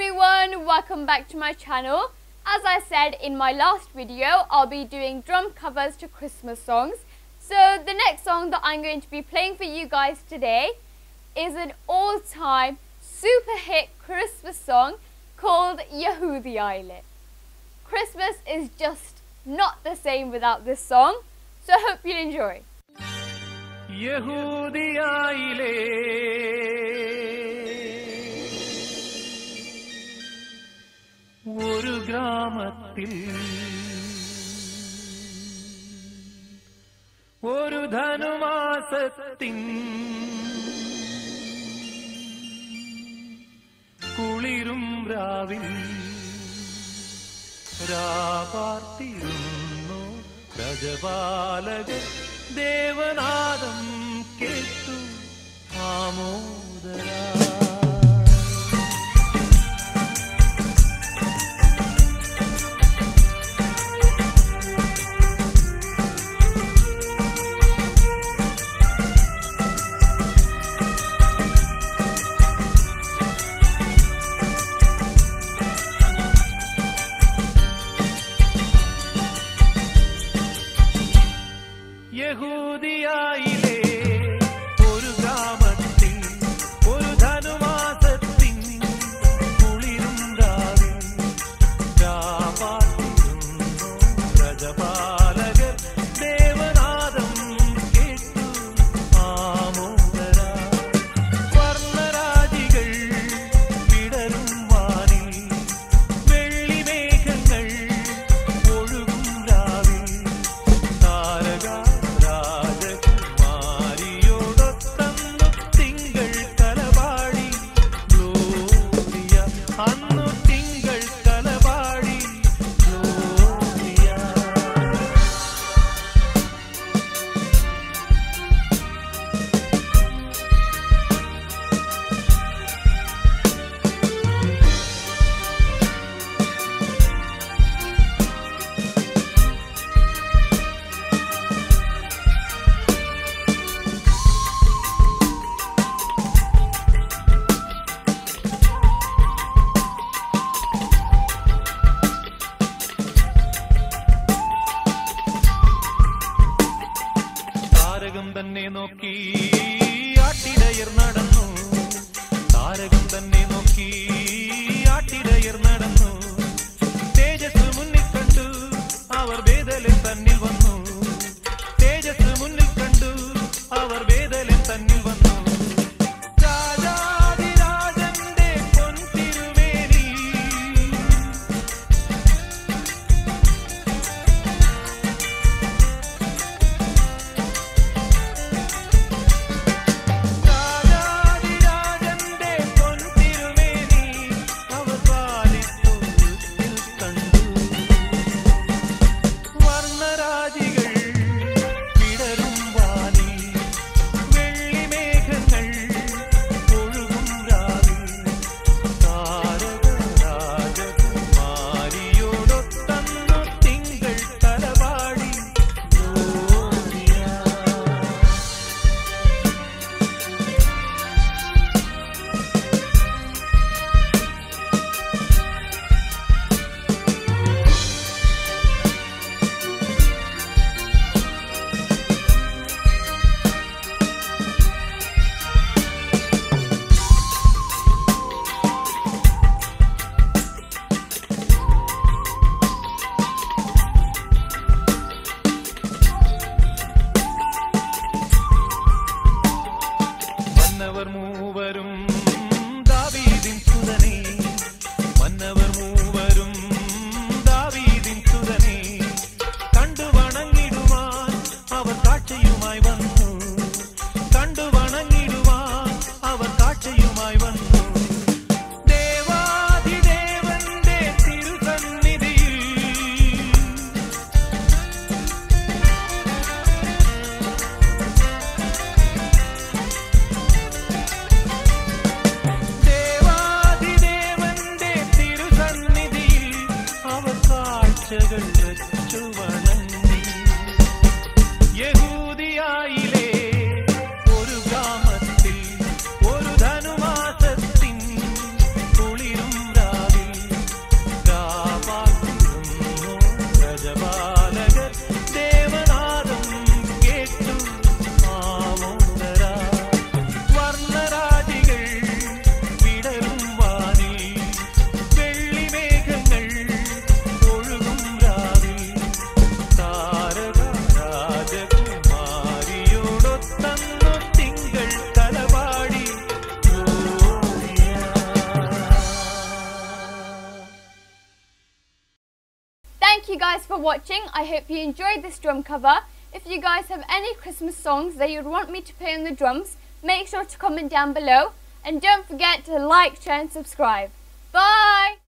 everyone, welcome back to my channel. As I said in my last video, I'll be doing drum covers to Christmas songs. So the next song that I'm going to be playing for you guys today is an all-time super hit Christmas song called Yahoodiyayile. Christmas is just not the same without this song, so I hope you'll enjoy. Yahoodiyayile ഗ്രാമത്തിൽ ഒരു ധനുമാസത്തിൻ കുളിരും രാവിൽ രാപാർത്തിരുന്നു രജപാലക ദേവനാദം കേട്ടു ആമോദരാ. നോക്കി for watching. I hope you enjoyed this drum cover. If you guys have any Christmas songs that you'd want me to play on the drums, make sure to comment down below. And don't forget to like, share and subscribe. Bye!